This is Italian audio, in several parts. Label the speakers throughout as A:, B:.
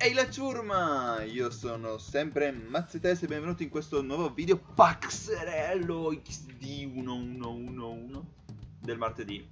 A: Ehi la ciurma! Io sono sempre Mazzetes e benvenuti in questo nuovo video Paxerello XD1111 del martedì.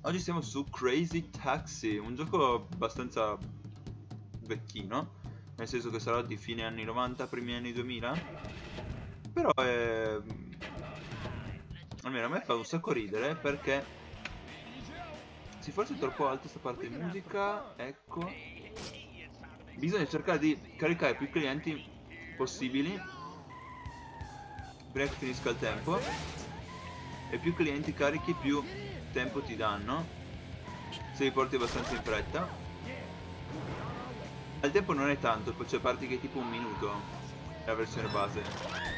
A: Oggi siamo su Crazy Taxi, un gioco abbastanza vecchino, nel senso che sarà di fine anni 90, primi anni 2000, però è... a me fa un sacco ridere perché... Sì, forse è troppo alta questa parte di musica, ecco bisogna cercare di caricare più clienti possibili prima che finisca il tempo e più clienti carichi più tempo ti danno se li porti abbastanza in fretta. Il tempo non è tanto c'è parti che è tipo un minuto la versione base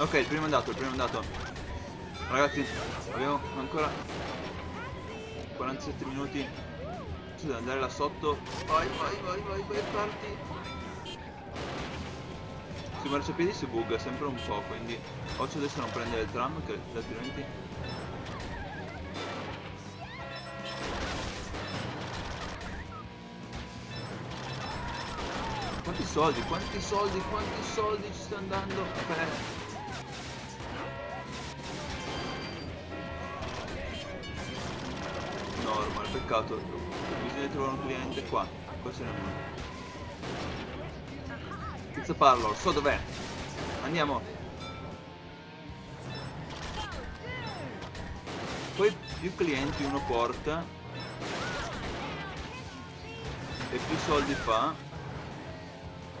A: ok il primo è andato il primo è andato Ragazzi, abbiamo ancora 47 minuti. C'è da andare là sotto. Vai, vai, vai, vai, vai, parti. Sui marciapiedi si bugga sempre un po', quindi occhio adesso non prendere il tram che altrimenti... Quanti soldi, quanti soldi, quanti soldi ci sta andando per peccato. Bisogna trovare un cliente qua. Qua ce n'è uno. Pizza parlo, so dov'è. Andiamo. Poi più clienti uno porta e più soldi fa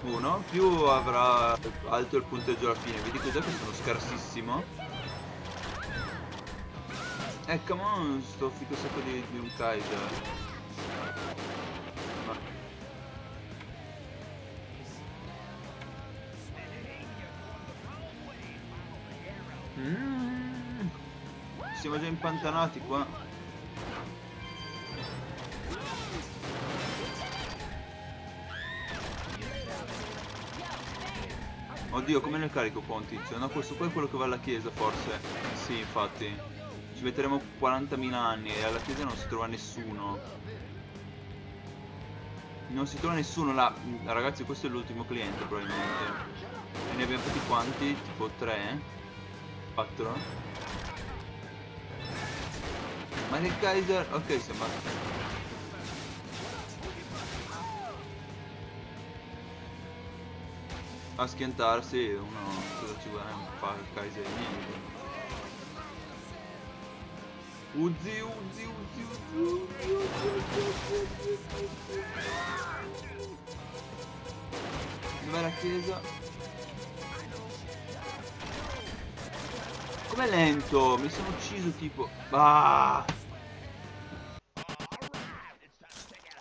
A: uno, più avrà alto il punteggio alla fine. Vedi che già che sono scarsissimo eh, come on, sto fico sacco di, di un Kaiser. Ma... Mm. Siamo già impantanati qua. Oddio, come ne carico tizio? No, questo qua è quello che va alla chiesa, forse. Sì, infatti. Ci metteremo 40.000 anni e alla chiesa non si trova nessuno. Non si trova nessuno là. Ragazzi, questo è l'ultimo cliente probabilmente. E ne abbiamo fatti quanti? Tipo 3? 4? Ma che Kaiser... Ok, sembra... A schiantarsi uno cosa ci vuole fare il Kaiser niente. Uzi, Uzi, Uzi, Uzi, Dov'è la chiesa? Com'è lento? Mi sono ucciso tipo... Ah!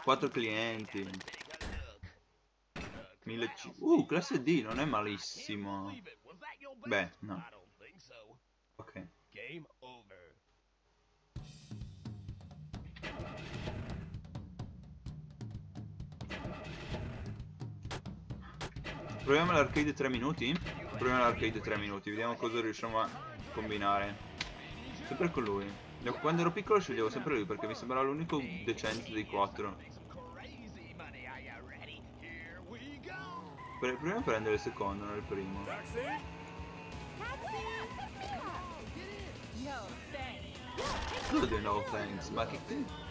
A: Quattro clienti. 1000 Uh, classe D, non è malissimo. Beh, no. Ok. Proviamo l'arcade 3 minuti? Proviamo l'arcade 3 minuti, vediamo cosa riusciamo a combinare. Sempre con lui. Quando ero piccolo sceglievo sempre lui perché mi sembrava l'unico decente dei quattro. Proviamo a prendere il secondo, non il primo. Good no thanks, ma che...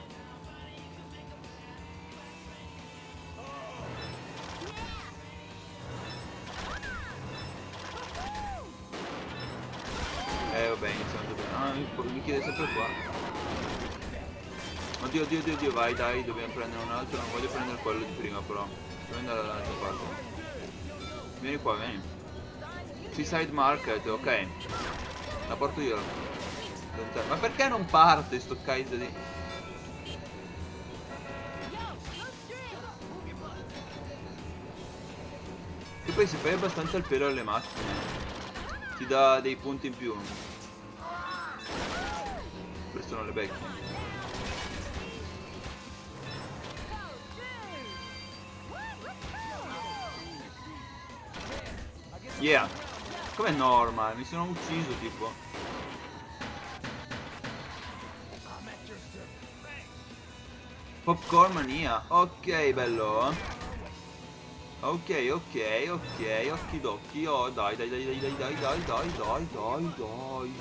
A: Oddio oddio oddio oddio vai dai dobbiamo prendere un altro. Non voglio prendere quello di prima però. Devo andare dall'altra parte. Vieni qua, vieni. Seaside Market, ok. La porto io. Ma perché non parte sto Kaiser di... E poi si fai abbastanza il pelo alle macchine ti dà dei punti in più queste sono le becchie Yeah. Com'è normal? Mi sono ucciso tipo. Popcorn mania. Ok, bello. Ok, ok, ok, occhi d'occhi. Oh, dai, dai, dai, dai, dai, dai, dai, dai, dai, dai, dai.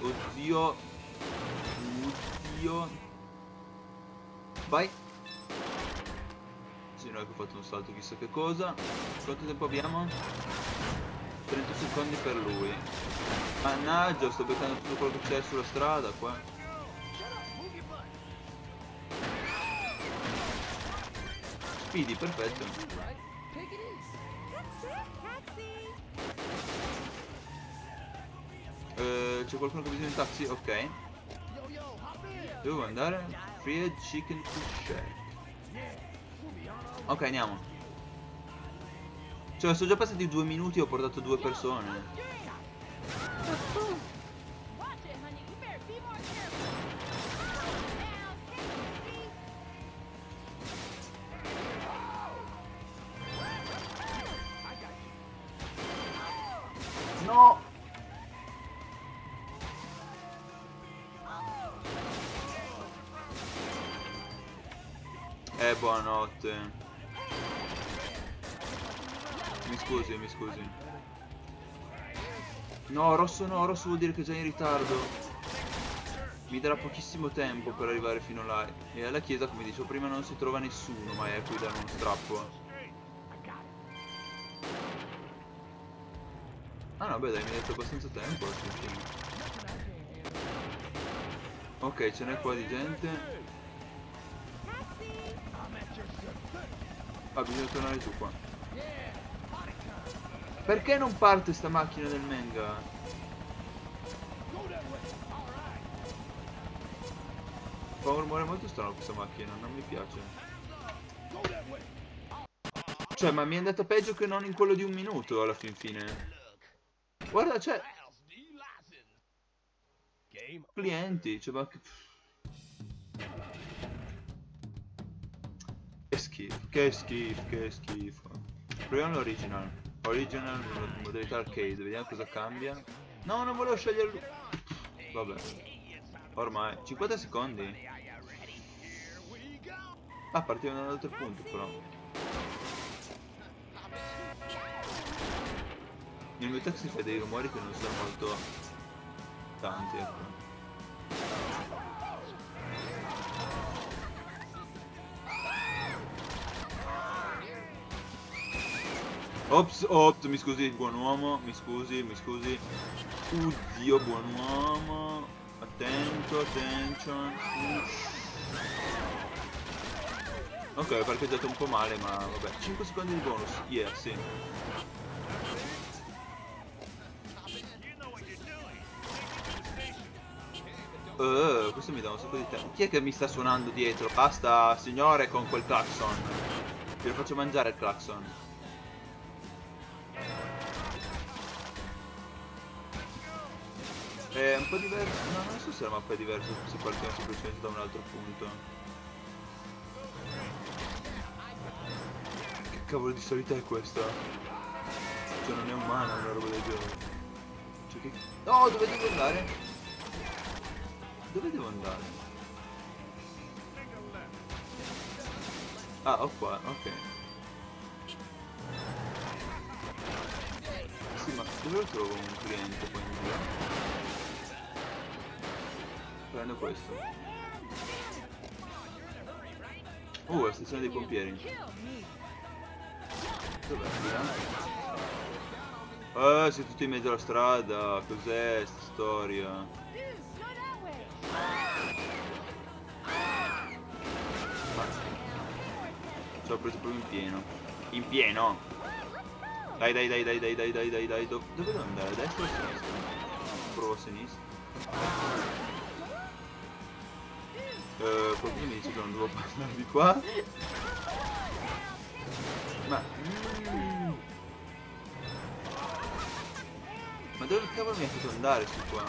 A: Oddio. Oddio. Vai. Sì, noi che ho fatto un salto chissà che cosa. Quanto tempo abbiamo? 30 secondi per lui. Mannaggia, sto beccando tutto quello che c'è sulla strada qua. Speedy, perfetto. Eh, c'è qualcuno che ha bisogno di taxi? Ok. Dove andare? Fried Chicken Fish Shack. Ok, andiamo. Cioè, sono già passati due minuti e ho portato due persone. Buonanotte. Mi scusi, mi scusi. No, rosso no, rosso vuol dire che è già in ritardo. Mi darà pochissimo tempo per arrivare fino là. E alla chiesa, come dicevo prima, non si trova nessuno, ma è qui da uno strappo. Ah no, beh dai, mi hai detto abbastanza tempo. Ok, ce n'è qua di gente. Ah, bisogna tornare giù qua. Perché non parte sta macchina del manga? Fa un rumore molto strano questa macchina, non mi piace. Cioè, ma mi è andata peggio che non in quello di un minuto alla fin fine. Guarda, c'è... Clienti, cioè, ma... Schifo, che schifo, che schifo. Proviamo l'original. Original, modalità arcade, vediamo cosa cambia. No, non volevo scegliere... Vabbè. Ormai, 50 secondi. Ah, partiamo da un altro punto però. Nel mio taxi fa dei rumori che non sono molto tanti, ecco. Ops, ops, mi scusi, buon uomo, mi scusi, mi scusi. Oddio, buon uomo. Attento, attention. Ok, ho parcheggiato un po' male, ma vabbè. 5 secondi di bonus. Yeah, sì. Uh, questo mi dà un sacco di tempo. Chi è che mi sta suonando dietro? Basta, signore, con quel clacson. Glielo faccio mangiare il clacson. È un po' diverso. No, non so se la mappa è diversa se partiamo semplicemente da un altro punto. Che cavolo di solita è questa? Cioè non è umana una roba del genere. Cioè che... No, dove devo andare? Dove devo andare? Ah, ho qua, ok. Dove trovo un cliente poi in giro? Prendo questo. Uh, la stazione dei pompieri. Dov'è? Ah, sei tutto in mezzo alla strada. Cos'è sta storia? Ci ho preso proprio in pieno. In pieno! Dai, dai, dai, dai, dai, dai, dai, dai, dai. Dove, devo andare? A destra o a sinistra? Provo a sinistra. Uh, qualcuno mi dice che non devo passare di qua. Ma... Mm. Ma dove cavolo mi ha fatto andare su qua?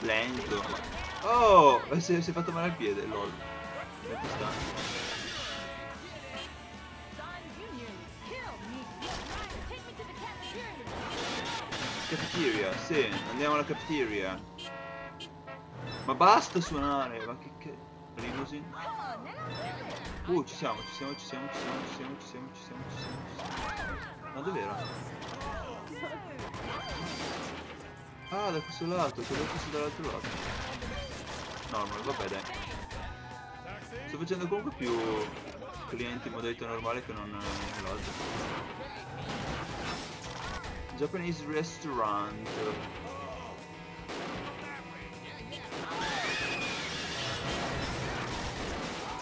A: Lento. Oh! Si è, si è fatto male al piede, lol. Dove sta? Cafeteria, sì, andiamo alla cafeteria. Ma basta suonare, ma che che... Limousine? Uh, ci siamo, ci siamo, ci siamo, ci siamo, ci siamo, ci siamo, ci siamo, ci siamo, ci siamo. Ma dov'era? Ah, da questo lato, quello fosse dall'altro lato. Normal, vabbè dai. Sto facendo comunque più clienti in modalità normale che non nell'altro. Japanese restaurant.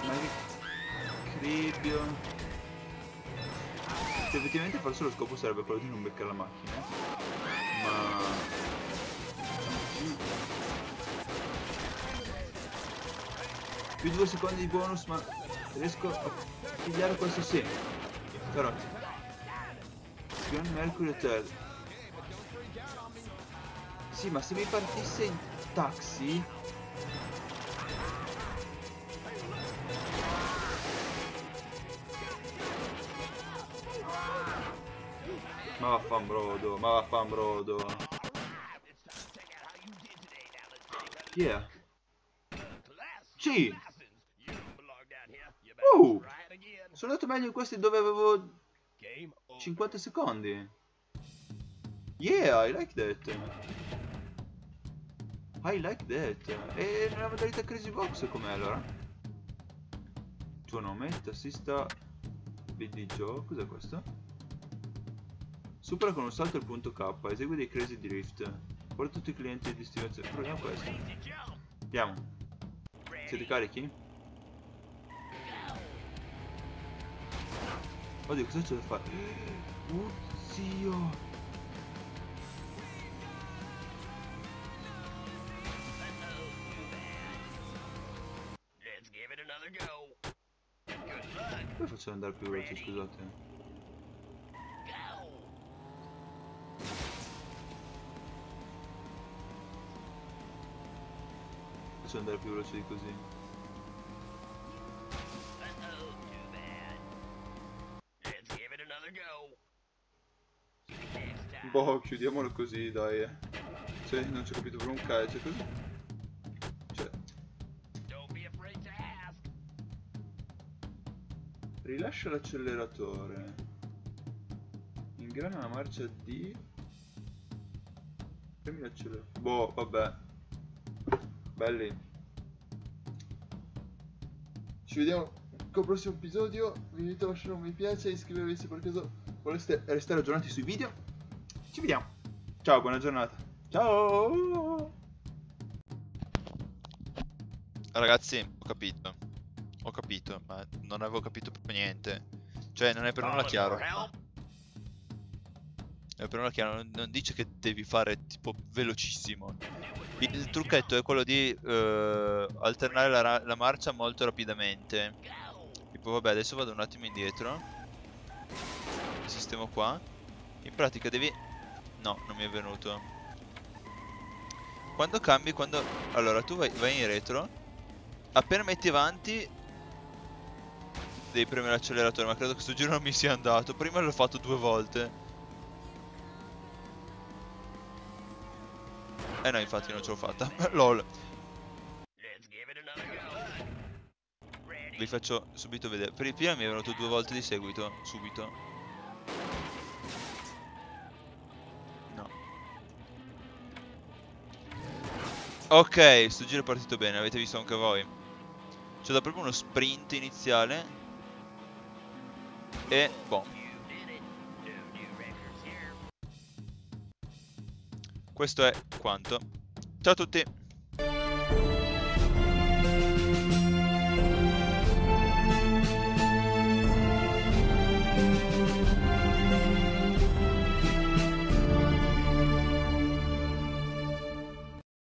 A: Ma che. Sì, effettivamente forse lo scopo sarebbe quello di non beccare la macchina. Ma... Più due secondi di bonus, ma riesco a pigliare questo sì. Carotti. Grand Mercury Hotel. Sì, ma se mi partisse in taxi... Ma vaffanbrodo, ma vaffanbrodo. Yeah. Sì. Uh, sono andato meglio in questi dove avevo 50 secondi. Yeah, I like that. I like that. E nella modalità Crazy Box com'è allora? Tuo nome, tassista BD Joe, cos'è questo? Supera con un salto il punto K, esegui dei Crazy Drift. Porta tutti i clienti di destinazione. Proviamo questo. Andiamo. Siete carichi? Oddio, cosa c'è da fare? Oddio! Ad andare più veloce, scusate? Faccio andare più veloce di così. Boh, chiudiamolo così, dai. Cioè, non ci ho capito per un calcio, così. Rilascia l'acceleratore. Ingrana la marcia D. Premi l'acceleratore. Boh, vabbè. Belli. Ci vediamo col prossimo episodio. Vi invito a lasciare un mi piace iscrivervi se per caso voleste restare aggiornati sui video. Ci vediamo. Ciao, buona giornata. Ciao.
B: Ragazzi, ho capito. Capito, ma non avevo capito proprio niente. Cioè, non è per nulla chiaro. Non è per nulla chiaro, non, non dice che devi fare tipo velocissimo. Il trucchetto è quello di eh, alternare la, la marcia molto rapidamente. Tipo, vabbè, adesso vado un attimo indietro. Sistemo qua. In pratica devi No, non mi è venuto. Quando cambi, quando... Allora, tu vai, vai in retro. Appena metti avanti... Devi premere l'acceleratore, ma credo che questo giro non mi sia andato. Prima l'ho fatto due volte. Eh no, infatti non ce l'ho fatta. LOL. Vi faccio subito vedere. Prima mi è venuto due volte di seguito. Subito. Ok, sto giro è partito bene, avete visto anche voi. C'è da proprio uno sprint iniziale. E boh. Questo è quanto. Ciao a tutti.